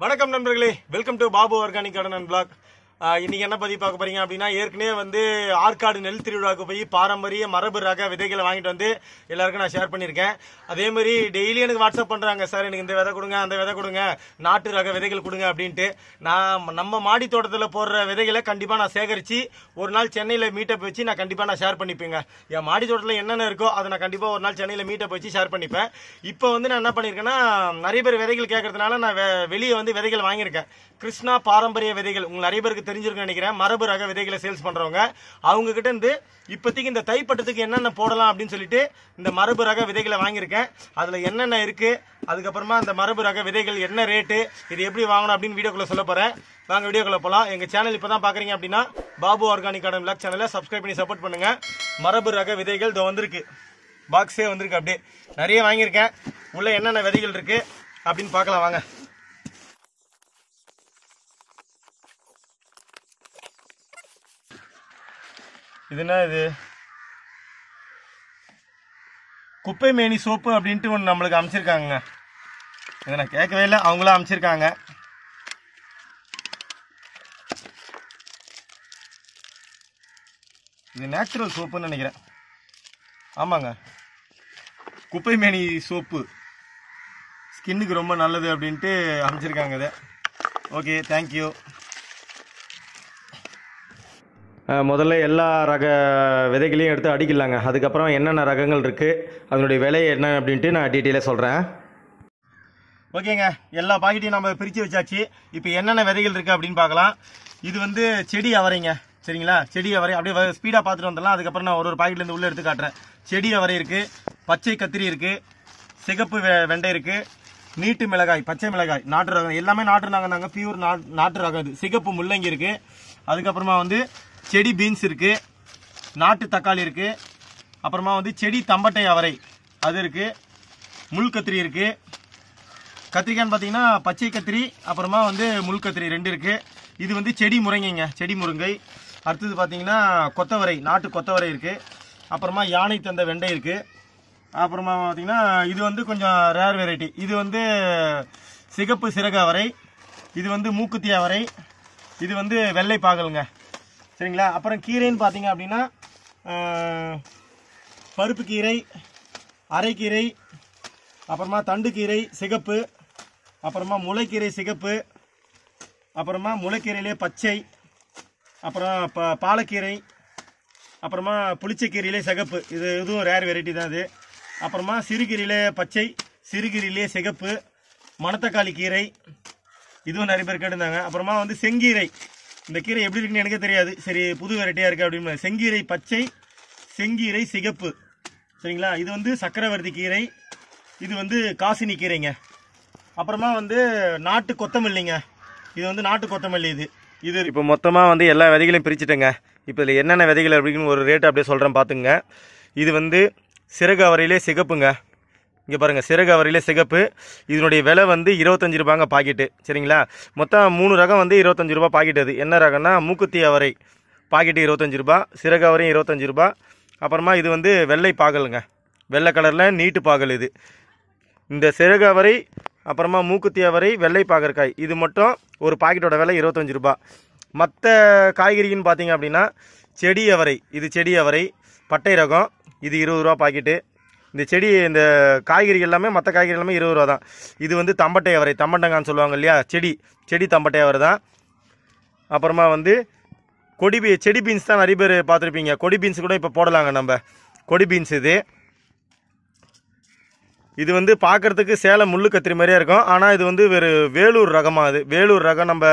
வணக்கம் நண்பர்களே. Welcome to Babu organic garden and blog இன்னைக்கு என்ன பதிவு பார்க்க போறீங்க அப்படின்னா ஏற்கனவே வந்து ஆற்காடு நெல் திருவிழாவுக்கு போய் பாரம்பரிய மரபு ரக விதைகளை வாங்கிட்டு வந்து எல்லாருக்கும் நான் ஷேர் பண்ணியிருக்கேன். அதே மாதிரி டெய்லி எனக்கு வாட்ஸ்அப் பண்றாங்க சார் எனக்கு இந்த விதை கொடுங்க அந்த விதை கொடுங்க நாட்டு ரக விதைகள் கொடுங்க அப்படின்ட்டு. நான் நம்ம மாடி தோட்டத்தில் போடுற விதைகளை கண்டிப்பா நான் சேகரிச்சு ஒரு நாள் சென்னையில் மீட்டப் வச்சு நான் கண்டிப்பா நான் ஷேர் பண்ணிப்பேங்க. என் மாடி தோட்டத்தில் என்னென்ன இருக்கோ அதை நான் கண்டிப்பா ஒரு நாள் சென்னையில் மீட்டப் வச்சு ஷேர் பண்ணிப்பேன். இப்போ வந்து நான் என்ன பண்ணியிருக்கேன்னா நிறைய பேர் விதைகள் கேட்கறதுனால நான் வெளியே வந்து விதைகள் வாங்கியிருக்கேன். கிருஷ்ணா பாரம்பரிய விதைகள் உங்களுக்கு நிறைய பேருக்கு தெரிஞ்சிருக்குன்னு நினைக்கிறேன். மரபு ரக விதைகளை சேல்ஸ் பண்றவங்க. அவங்க கிட்ட இருந்து இப்போதைக்கு இந்த தைப்பட்டத்துக்கு என்னென்ன போடலாம் அப்படின்னு சொல்லிட்டு இந்த மரபு ரக விதைகளை வாங்கியிருக்கேன். அதுல என்னென்ன இருக்கு அதுக்கப்புறமா அந்த மரபு ரக விதைகள் என்ன ரேட்டு இது எப்படி வாங்கணும் அப்படின்னு வீடியோக்குள்ள சொல்ல போறேன். வாங்க வீடியோக்குள்ள போகலாம் எங்கள் சேனல் இப்போ தான் பார்க்குறீங்க அப்படின்னா பாபு ஆர்கானிக் கார்டன் விளாக் சேனலை சப்ஸ்கிரைப் பண்ணி சப்போர்ட் பண்ணுங்கள் மரபு ரக விதைகள் இதோ வந்திருக்கு. பாக்ஸே வந்திருக்கு அப்படியே. நிறைய வாங்கியிருக்கேன். உள்ளே என்னென்ன விதைகள் இருக்குது அப்படின்னு பார்க்கலாம். வாங்க. இது என்ன இது? குப்பை மேனி சோப்பு அப்படின்ட்டு ஒன்று நம்மளுக்கு அமைச்சிருக்காங்க. இதை நான் கேட்கவே இல்லை. அவங்களும் அமைச்சிருக்காங்க. இது நேச்சுரல் சோப்புன்னு நினைக்கிறேன். ஆமாங்க. குப்பை மேனி சோப்பு. ஸ்கின்னுக்கு ரொம்ப நல்லது அப்படின்ட்டு அமைச்சிருக்காங்க இதை. ஓகே தேங்க்யூ முதல்ல எல்லா ரக விதைகளையும் எடுத்து அடிக்கலாங்க. அதுக்கப்புறம் என்னென்ன ரகங்கள் இருக்குது அதனுடைய விலை என்ன அப்படின்ட்டு நான் டீட்டெயிலாக சொல்கிறேன் ஓகேங்க. எல்லா பாக்கெட்டையும் நம்ம பிரித்து வச்சாச்சு. இப்போ என்னென்ன விதைகள் இருக்குது அப்படின்னு பார்க்கலாம் இது வந்து செடி அவரைங்க. சரிங்களா? செடி அவரை. அப்படியே ஸ்பீடாக பார்த்துட்டு வந்துடலாம். அதுக்கப்புறம் நான் ஒரு ஒரு பாக்கெட்லேருந்து உள்ளே எடுத்து காட்டுறேன். செடி அவரை இருக்குது பச்சை கத்திரி இருக்குது சிகப்பு வெ- வெண்டை இருக்குது நீட்டு மிளகாய் பச்சை மிளகாய் நாட்டு ரகம். எல்லாமே நாட்டு ரகம் நாங்கள் பியூர் நாட்டு ரகம் இது. சிகப்பு முள்ளங்கி இருக்குது அதுக்கப்புறமா வந்து செடி பீன்ஸ் இருக்குது நாட்டு தக்காளி இருக்குது அப்புறமா வந்து செடி தம்பட்டை அவரை அது இருக்குது முள் கத்திரி இருக்குது கத்திரிக்கான்னு பார்த்தீங்கன்னா பச்சை கத்திரி அப்புறமா வந்து முள் கத்திரி ரெண்டு இருக்குது இது வந்து செடி முருங்கைங்க செடி முருங்கை. அடுத்தது பார்த்தீங்கன்னா கொத்தவரை நாட்டு கொத்தவரை இருக்குது அப்புறமா யானை தந்த வெண்டை இருக்குது அப்புறமா பார்த்தீங்கன்னா இது வந்து கொஞ்சம் ரேர் வெரைட்டி இது வந்து சிகப்பு சிறகு அவரை இது வந்து மூக்குத்தி அவரை இது வந்து வெள்ளை பாகலுங்க. சரிங்களா? அப்புறம் கீரைன்னு பார்த்தீங்க அப்படின்னா பருப்பு கீரை அரைக்கீரை அப்புறமா தண்டுக்கீரை சிகப்பு அப்புறமா முளைக்கீரை சிகப்பு அப்புறமா முளைக்கீரையிலே பச்சை அப்புறம் ப பாலக்கீரை அப்புறமா புளிச்சக்கீரையிலே சிகப்பு. இது இதுவும் ரேர் வெரைட்டி தான் இது. அப்புறமா சிறுகீரையிலே பச்சை சிறுகீரையிலே சிகப்பு மணத்தக்காளி கீரை இதுவும் நிறைய பேர் கேட்டிருந்தாங்க. அப்புறமா வந்து செங்கீரை. இந்த கீரை எப்படி இருக்குன்னு எனக்கே தெரியாது. சரி புது வெரைட்டியாக இருக்குது அப்படின்னு செங்கீரை பச்சை செங்கீரை சிகப்பு. சரிங்களா? இது வந்து சக்கரவர்த்தி கீரை. இது வந்து காசினி கீரைங்க. அப்புறமா வந்து நாட்டு கொத்தமல்லிங்க. இது வந்து நாட்டு கொத்தமல்லி இது. இது இப்போ மொத்தமாக வந்து எல்லா விதைகளையும் பிரிச்சுட்டேங்க. இப்போ இதில் என்னென்ன விதைகள் அப்படின்னு ஒரு ரேட்டு அப்படியே சொல்கிறேன் பார்த்துங்க இது வந்து சிறகு அவரையிலே சிகப்புங்க. இங்கே பாருங்கள் சிறகு அவரையில் சிகப்பு. இதனுடைய விலை வந்து இருபத்தஞ்சி ரூபாங்க பாக்கெட்டு. சரிங்களா? மொத்தம் மூணு ரகம் வந்து இருபத்தஞ்சு ரூபா பாக்கெட் அது. என்ன ரகம்னா மூக்குத்தி அவரை பாக்கெட்டு இருபத்தஞ்சு ரூபா சிறகு அவரையும் இருபத்தஞ்சு ரூபா. அப்புறமா இது வந்து வெள்ளை பாகலுங்க. வெள்ளை கலரில் நீட்டு பாகல் இது. இந்த சிறகு அவரை அப்புறமா மூக்குத்தி அவரை வெள்ளை பாகற்காய். இது மட்டும் ஒரு பாக்கெட்டோட விலை இருபத்தஞ்சு ரூபா. மற்ற காய்கறின்னு பார்த்தீங்க அப்படின்னா செடி அவரை. இது செடி அவரை. பட்டை ரகம். இது இருபது ரூபா பாக்கெட்டு. இந்த செடி இந்த காய்கறி எல்லாமே மற்ற காய்கறி எல்லாமே இருபது ரூபா தான். இது வந்து தம்பட்டை அவரை தம்பட்டங்கான்னு சொல்லுவாங்க இல்லையா? செடி செடி தம்பட்டை அவரை தான். அப்புறமா வந்து கொடி பீ செடி பீன்ஸ் தான் நிறைய பேர் பார்த்துருப்பீங்க. கொடி பீன்ஸ் கூட இப்போ போடலாங்க நம்ம. கொடி பீன்ஸ் இது. இது வந்து பார்க்கறதுக்கு சேலம் முள்ளு கத்திரி மாதிரியே இருக்கும். ஆனால் இது வந்து வேறு வேலூர் ரகமாக அது வேலூர் ரகம் நம்ம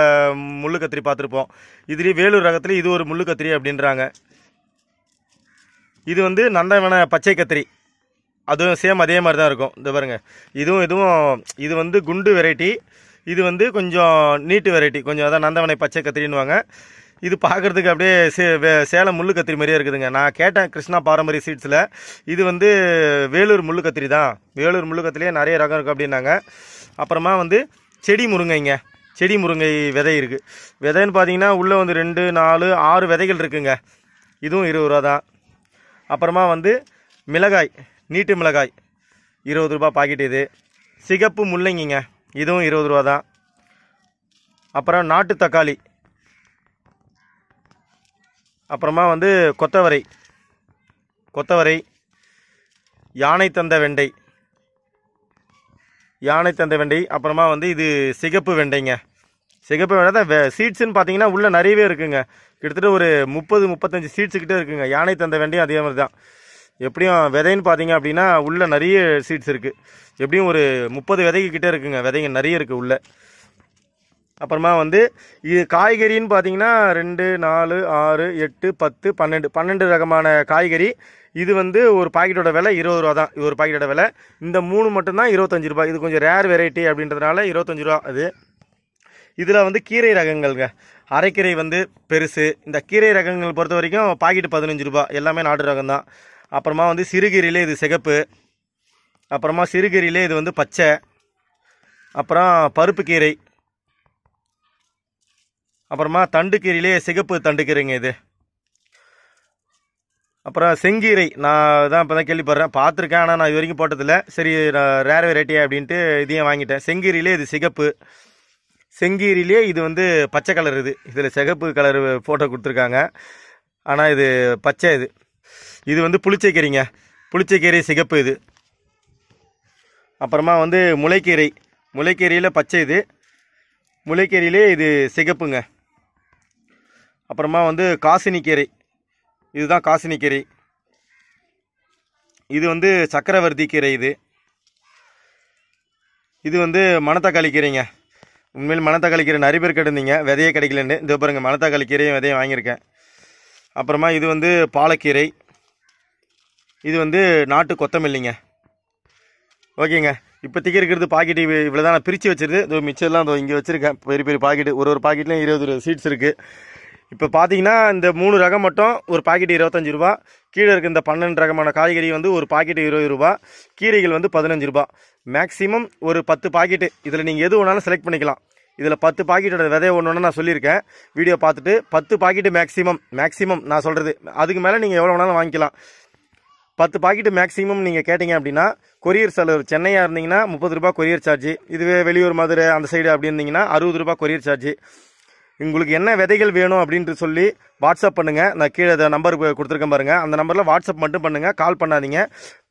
முள்ளு கத்திரி பார்த்துருப்போம். இதுலேயே வேலூர் ரகத்தில் இது ஒரு முள்ளு கத்திரி அப்படின்றாங்க. இது வந்து நந்தவன பச்சை கத்திரி. அதுவும் சேம் அதே மாதிரி தான் இருக்கும். இந்த பாருங்கள் இதுவும் இதுவும் இது வந்து குண்டு வெரைட்டி இது வந்து கொஞ்சம் நீட்டு வெரைட்டி கொஞ்சம் அதான் நந்தவனை பச்சை கத்திரின்னுவாங்க. இது பார்க்கறதுக்கு அப்படியே சே வே- சேலம் முள்ளு கத்திரி மாதிரியே இருக்குதுங்க. நான் கேட்டேன் கிருஷ்ணா பாரம்பரிய சீட்ஸில் இது வந்து வேலூர் முள்ளு கத்திரி தான். வேலூர் முள்ளு கத்திரியே நிறைய ரகம் இருக்குது அப்படின்னாங்க. அப்புறமா வந்து செடி முருங்கைங்க. செடி முருங்கை விதை இருக்குது விதைன்னு பார்த்தீங்கன்னா உள்ளே வந்து ரெண்டு நாலு ஆறு விதைகள் இருக்குங்க. இதுவும் இருபது ரூபா தான். அப்புறமா வந்து மிளகாய். நீட்டு மிளகாய். இருபது ரூபா பாக்கெட் இது. சிகப்பு முள்ளங்கிங்க. இதுவும் இருபது ரூபா தான். அப்புறம் நாட்டு தக்காளி. அப்புறமா வந்து கொத்தவரை. கொத்தவரை. யானை தந்த வெண்டை. யானை தந்த வெண்டை. அப்புறமா வந்து இது சிகப்பு வெண்டைங்க. சிகப்பு வெண்டை தான் சீட்ஸுன்னு பார்த்தீங்கன்னா உள்ளே நிறையவே இருக்குங்க. கிட்டத்தட்ட ஒரு முப்பது முப்பத்தஞ்சு சீட்ஸு கிட்டே இருக்குங்க. யானை தந்த வெண்டையும் அதே மாதிரி தான். எப்படியும் விதைன்னு பார்த்தீங்க அப்படின்னா உள்ளே நிறைய சீட்ஸ் இருக்குது எப்படியும் ஒரு முப்பது விதைக்கு கிட்டே இருக்குங்க. விதைங்க நிறைய இருக்குது உள்ளே. அப்புறமா வந்து இது காய்கறின்னு பார்த்தீங்கன்னா ரெண்டு நாலு ஆறு எட்டு பத்து பன்னெண்டு. பன்னெண்டு ரகமான காய்கறி. இது வந்து ஒரு பாக்கெட்டோட விலை இருபது ரூபா தான். இது ஒரு பாக்கெட்டோட விலை. இந்த மூணு மட்டும்தான் இருபத்தஞ்சு ரூபா இது கொஞ்சம் ரேர் வெரைட்டி அப்படின்றதுனால இருபத்தஞ்சு ரூபா அது. இதில் வந்து கீரை ரகங்கள்ங்க. அரைக்கீரை வந்து பெருசு. இந்த கீரை ரகங்கள் பொறுத்த வரைக்கும் பாக்கெட்டு பதினஞ்சு ரூபா எல்லாமே நாட்டு ரகம் தான் அப்புறமா வந்து சிறுகீரையிலே இது சிகப்பு. அப்புறமா சிறுகீரையிலே இது வந்து பச்சை. அப்புறம் பருப்பு கீரை அப்புறமா தண்டுக்கீரையிலே சிகப்பு தண்டுக்கீரைங்க இது. அப்புறம் செங்கீரை நான் தான் இப்போ தான் கேள்விப்படுறேன். பார்த்துருக்கேன் ஆனால் நான் இது வரைக்கும் போட்டதில்லை. சரி ரேர் வெரைட்டி அப்படின்ட்டு இதையும் வாங்கிட்டேன். செங்கீரிலே இது சிகப்பு. செங்கீரிலே இது வந்து பச்சை கலர் இது. இதில் சிகப்பு கலர் ஃபோட்டோ கொடுத்துருக்காங்க. ஆனால் இது பச்சை இது. இது வந்து புளிச்சக்கீரைங்க. புளிச்சக்கீரை சிகப்பு இது. அப்புறமா வந்து முளைக்கீரை. முளைக்கீரையில் பச்சை இது. முளைக்கீரையிலே இது சிகப்புங்க. அப்புறமா வந்து காசினிக்கீரை இதுதான் காசினிக்கீரை இது வந்து சக்கரவர்த்தி கீரை இது. இது வந்து மணத்தக்காளி கீரைங்க. உண்மையில் மணத்தக்காளி கீரை நிறைய பேர் கேட்டிருந்தீங்க. விதையே கிடைக்கலன்னு. இது பாருங்கள் மணத்தக்காளி கீரையும் விதையும் வாங்கியிருக்கேன். அப்புறமா இது வந்து பாலக்கீரை. இது வந்து நாட்டு கொத்தமல்லிங்க. ஓகேங்க. இப்போதைக்கு இருக்கிறது பாக்கெட் இவ்வளோ தான் நான் பிரித்து வச்சிருது. இதோ மிச்சம்லாம் இதோ இங்கே வச்சுருக்கேன். பெரிய பெரிய பாக்கெட்டு. ஒரு ஒரு பாக்கெட்லேயும் இருபது இருபது சீட்ஸ் இருக்குது இப்போ பார்த்தீங்கன்னா இந்த மூணு ரகம் மட்டும் ஒரு பாக்கெட் இருபத்தஞ்சி ரூபா. கீழே இருக்க இந்த பன்னெண்டு ரகமான காய்கறி வந்து ஒரு பாக்கெட் இருபது ரூபா. கீரைகள் வந்து பதினஞ்சு ரூபா. மேக்ஸிமம் ஒரு பத்து பாக்கெட்டு. இதில் நீங்கள் எது வேணாலும் செலக்ட் பண்ணிக்கலாம். இதில் பத்து பாக்கெட்டோட விதை ஒன்று ஒன்று நான் சொல்லியிருக்கேன். வீடியோ பார்த்துட்டு பத்து பாக்கெட்டு மேக்ஸிமம் மேக்ஸிமம் நான் சொல்கிறது அதுக்கு மேலே நீங்கள் எவ்வளோ வேணாலும் வாங்கிக்கலாம். பத்து பாக்கெட்டு மேக்ஸிமம் நீங்கள் கேட்டிங்க அப்படின்னா கொரியர் செலவு சென்னையாக இருந்தீங்கன்னா முப்பது ரூபா கொரியர் சார்ஜ் இதுவே வெளியூர் மதுரை அந்த சைடு அப்படி இருந்தீங்கன்னா அறுபது ரூபா கொரியர் சார்ஜ் உங்களுக்கு என்ன விதைகள் வேணும் அப்படின்ட்டு சொல்லி வாட்ஸ்அப் பண்ணுங்கள் நான் கீழே நம்பர் கொடுத்துருக்கேன் பாருங்கள் அந்த நம்பரில் வாட்ஸ்அப் மட்டும் பண்ணுங்கள் கால் பண்ணாதீங்க.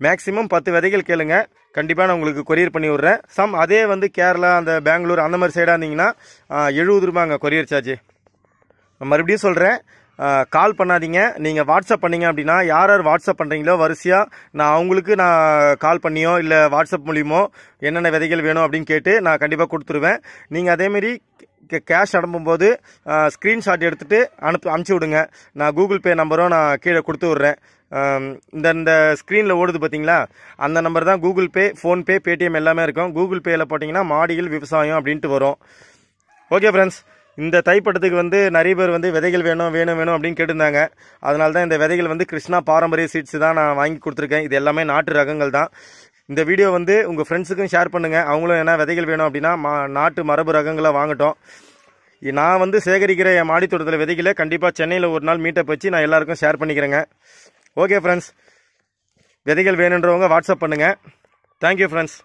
மேக்ஸிமம் பத்து விதைகள் கேளுங்க. கண்டிப்பாக நான் உங்களுக்கு கொரியர் பண்ணி விட்றேன். சம் அதே வந்து கேரளா அந்த பெங்களூர் அந்த மாதிரி சைடாக இருந்தீங்கன்னா எழுபது ரூபாங்க கொரியர் சார்ஜ் நான் மறுபடியும் சொல்கிறேன் கால் பண்ணாதீங்க. நீங்கள் வாட்ஸ்அப் பண்ணீங்க அப்படின்னா யார் யார் வாட்ஸ்அப் பண்ணுறீங்களோ வரிசையாக நான் அவங்களுக்கு நான் கால் பண்ணியோ இல்லை வாட்ஸ்அப் மூலியமோ என்னென்ன விதைகள் வேணும் அப்படின்னு கேட்டு நான் கண்டிப்பாக கொடுத்துருவேன். நீங்கள் அதேமாரி கேஷ் அனுப்பும்போது ஸ்க்ரீன்ஷாட் எடுத்துகிட்டு அனுப்பி அனுப்பிச்சி விடுங்க. நான் கூகுள் பே நம்பரும் நான் கீழே கொடுத்து விட்றேன். இந்த இந்த ஸ்க்ரீனில் ஓடுது பார்த்தீங்களா அந்த நம்பர் தான் கூகுள் பே ஃபோன்பே பேடிஎம் எல்லாமே இருக்கும். கூகுள் பேயில் போட்டிங்கன்னா மாடியில் விவசாயம் அப்படின்ட்டு வரும். ஓகே ஃப்ரெண்ட்ஸ் இந்த தைப்பட்டத்துக்கு வந்து நிறைய பேர் வந்து விதைகள் வேணும் வேணும் வேணும் அப்படின்னு கேட்டிருந்தாங்க. அதனால தான் இந்த விதைகள் வந்து கிருஷ்ணா பாரம்பரிய சீட்ஸ் தான் நான் வாங்கி கொடுத்துருக்கேன். இது எல்லாமே நாட்டு ரகங்கள் தான். இந்த வீடியோ வந்து உங்கள் ஃப்ரெண்ட்ஸுக்கும் ஷேர் பண்ணுங்கள் அவங்களும் என்ன விதைகள் வேணும் அப்படின்னா மா நாட்டு மரபு ரகங்களை வாங்கட்டும். நான் வந்து சேகரிக்கிற என் மாடித்தோட்டத்தில் விதைகளை கண்டிப்பாக சென்னையில் ஒரு நாள் மீட்டப் வச்சு நான் எல்லாருக்கும் ஷேர் பண்ணிக்கிறேங்க. ஓகே ஃப்ரெண்ட்ஸ் விதைகள் வேணுன்றவங்க வாட்ஸ்அப் பண்ணுங்கள் தேங்க்யூ ஃப்ரெண்ட்ஸ்